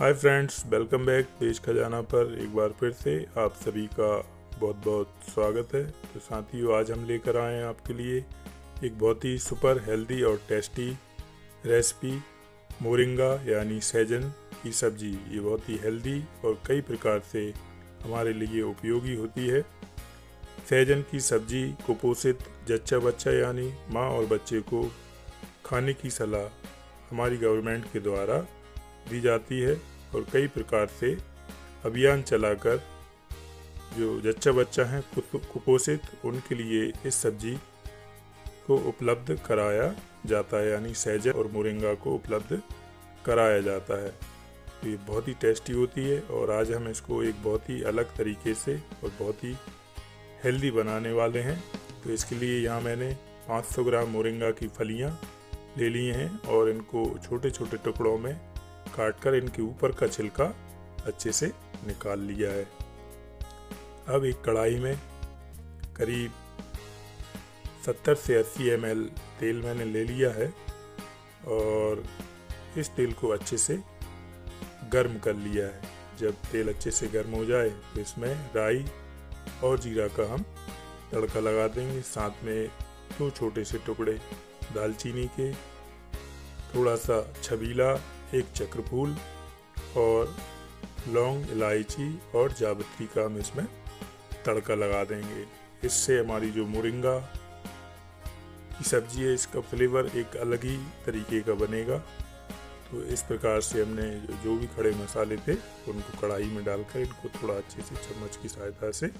Hi friends welcome back देश खजाना पर एक बार फिर से आप सभी का बहुत बहुत स्वागत है। तो साथियों आज हम लेकर आए हैं आपके लिए एक बहुत ही सुपर हेल्दी और टेस्टी रेसिपी मोरिंगा यानी सैजन की सब्ज़ी। ये बहुत ही हेल्दी और कई प्रकार से हमारे लिए उपयोगी होती है। सैजन की सब्ज़ी कुपोषित जच्चा बच्चा यानी माँ और बच्चे को खाने की सलाह हमारी गवर्नमेंट के द्वारा दी जाती है। और कई प्रकार से अभियान चलाकर जो जच्चा बच्चा हैं कुपोषित, उनके लिए इस सब्ज़ी को उपलब्ध कराया जाता है, यानी सहजन और मोरिंगा को उपलब्ध कराया जाता है। तो ये बहुत ही टेस्टी होती है और आज हम इसको एक बहुत ही अलग तरीके से और बहुत ही हेल्दी बनाने वाले हैं। तो इसके लिए यहाँ मैंने 500 ग्राम मोरिंगा की फलियाँ ले लिए हैं और इनको छोटे छोटे टुकड़ों में काट कर इनके ऊपर का छिलका अच्छे से निकाल लिया है। अब एक कढ़ाई में करीब 70 से 80 एम तेल मैंने ले लिया है और इस तेल को अच्छे से गर्म कर लिया है। जब तेल अच्छे से गर्म हो जाए तो इसमें राई और जीरा का हम तड़का लगा देंगे। साथ में दो छोटे से टुकड़े दालचीनी के, थोड़ा सा छबीला एक चक्रफूल और लौंग, इलायची और जावित्री का हम इसमें तड़का लगा देंगे। इससे हमारी जो मोरिंगा की सब्ज़ी है, इसका फ्लेवर एक अलग ही तरीके का बनेगा। तो इस प्रकार से हमने जो भी खड़े मसाले थे, उनको कढ़ाई में डालकर इनको थोड़ा अच्छे से चम्मच की सहायता से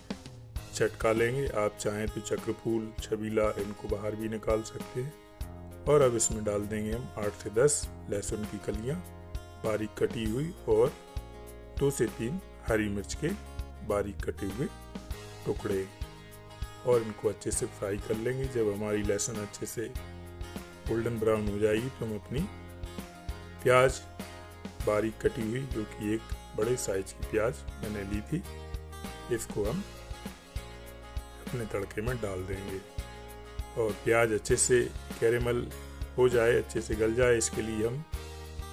चटका लेंगे। आप चाहें तो चक्रफूल, छबीला इनको बाहर भी निकाल सकते हैं। और अब इसमें डाल देंगे हम आठ से दस लहसुन की कलियाँ, बारीक कटी हुई और दो से तीन हरी मिर्च के बारीक कटे हुए टुकड़े। और इनको अच्छे से फ्राई कर लेंगे। जब हमारी लहसुन अच्छे से गोल्डन ब्राउन हो जाएगी तो हम अपनी प्याज बारीक कटी हुई, जो कि एक बड़े साइज़ की प्याज मैंने ली थी, इसको हम अपने तड़के में डाल देंगे। और प्याज अच्छे से कैरेमल हो जाए, अच्छे से गल जाए, इसके लिए हम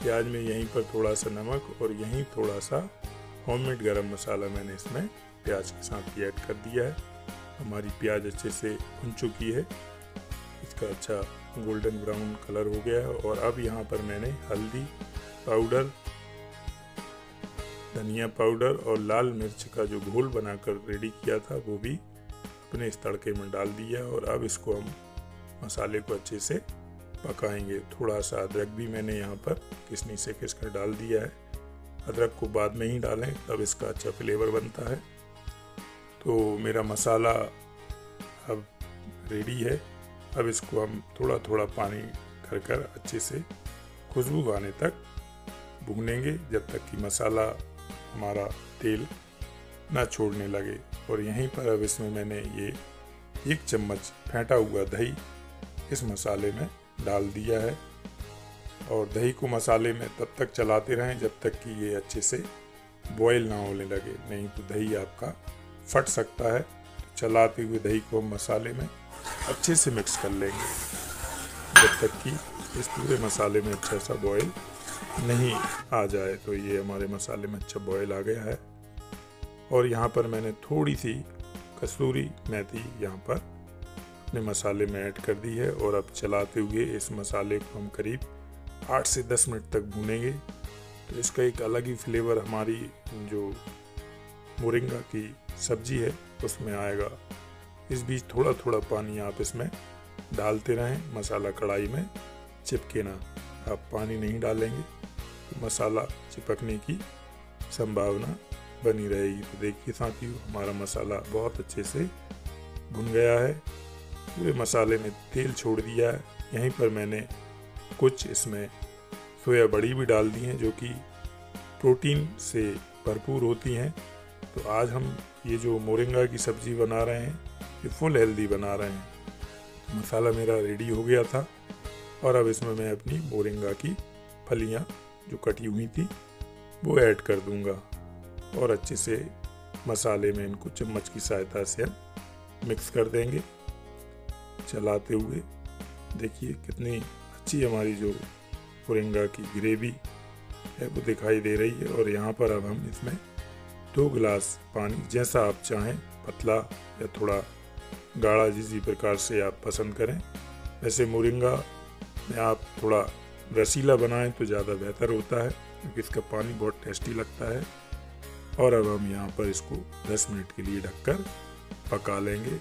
प्याज में यहीं पर थोड़ा सा नमक और यहीं थोड़ा सा होममेड गरम मसाला मैंने इसमें प्याज के साथ ही ऐड कर दिया है। हमारी प्याज अच्छे से भुन चुकी है। इसका अच्छा गोल्डन ब्राउन कलर हो गया है और अब यहाँ पर मैंने हल्दी पाउडर, धनिया पाउडर और लाल मिर्च का जो घोल बनाकर रेडी किया था, वो भी अपने इस तड़के में डाल दिया और अब इसको हम मसाले को अच्छे से पकाएँगे। थोड़ा सा अदरक भी मैंने यहाँ पर किसनी से किस कर डाल दिया है। अदरक को बाद में ही डालें, तब इसका अच्छा फ्लेवर बनता है। तो मेरा मसाला अब रेडी है। अब इसको हम थोड़ा थोड़ा पानी कर कर अच्छे से खुशबू आने तक भूनेंगे, जब तक कि मसाला हमारा तेल ना छोड़ने लगे। और यहीं पर अब इसमें मैंने ये एक चम्मच फेंटा हुआ दही इस मसाले में डाल दिया है। और दही को मसाले में तब तक चलाते रहें जब तक कि ये अच्छे से बॉयल ना होने लगे। नहीं तो दही आपका फट सकता है। तो चलाते हुए दही को हम मसाले में अच्छे से मिक्स कर लेंगे। जब तक कि इस पूरे मसाले में अच्छा सा बॉयल नहीं आ जाए। तो ये हमारे मसाले में अच्छा बॉयल आ गया है। और यहाँ पर मैंने थोड़ी सी कसूरी मेथी यहाँ पर अपने मसाले में ऐड कर दी है और अब चलाते हुए इस मसाले को हम करीब आठ से दस मिनट तक भूनेंगे। तो इसका एक अलग ही फ्लेवर हमारी जो मोरिंगा की सब्ज़ी है, उसमें आएगा। इस बीच थोड़ा थोड़ा पानी आप इसमें डालते रहें मसाला कढ़ाई में, चिपके ना। आप पानी नहीं डालेंगे तो मसाला चिपकने की संभावना बनी रहेगी तो देखिए साथियों हमारा मसाला बहुत अच्छे से भुन गया है। पूरे मसाले में तेल छोड़ दिया है। यहीं पर मैंने कुछ इसमें सोया बड़ी भी डाल दी हैं, जो कि प्रोटीन से भरपूर होती हैं। तो आज हम ये जो मोरिंगा की सब्ज़ी बना रहे हैं, ये फुल हेल्दी बना रहे हैं। मसाला मेरा रेडी हो गया था और अब इसमें मैं अपनी मोरिंगा की फलियाँ जो कटी हुई थी, वो ऐड कर दूँगा। और अच्छे से मसाले में इनको चम्मच की सहायता से हम मिक्स कर देंगे। चलाते हुए देखिए कितनी अच्छी हमारी जो पुरिंगा की ग्रेवी है, वो दिखाई दे रही है। और यहाँ पर अब हम इसमें दो गिलास पानी जैसा आप चाहें, पतला या थोड़ा गाढ़ा जिस प्रकार से आप पसंद करें। वैसे मोरिंगा में आप थोड़ा रसीला बनाएँ तो ज़्यादा बेहतर होता है, क्योंकि इसका पानी बहुत टेस्टी लगता है। और अब हम यहाँ पर इसको 10 मिनट के लिए ढककर पका लेंगे।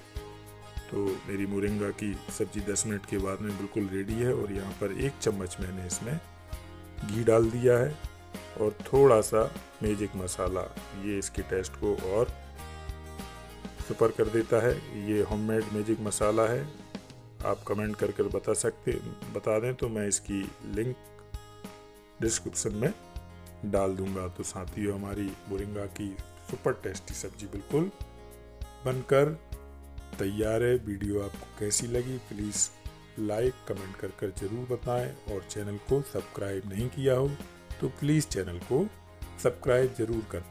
तो मेरी मोरिंगा की सब्ज़ी 10 मिनट के बाद में बिल्कुल रेडी है और यहाँ पर एक चम्मच मैंने इसमें घी डाल दिया है और थोड़ा सा मैजिक मसाला ये इसके टेस्ट को और सुपर कर देता है। ये होममेड मैजिक मसाला है। आप कमेंट कर कर बता सकते, बता दें तो मैं इसकी लिंक डिस्क्रिप्शन में डाल दूँगा तो साथ ही हमारी मुरिंगा की सुपर टेस्टी सब्ज़ी बिल्कुल बनकर तैयार है। वीडियो आपको कैसी लगी प्लीज़ लाइक कमेंट कर कर ज़रूर बताएँ। और चैनल को सब्सक्राइब नहीं किया हो तो प्लीज़ चैनल को सब्सक्राइब ज़रूर कर।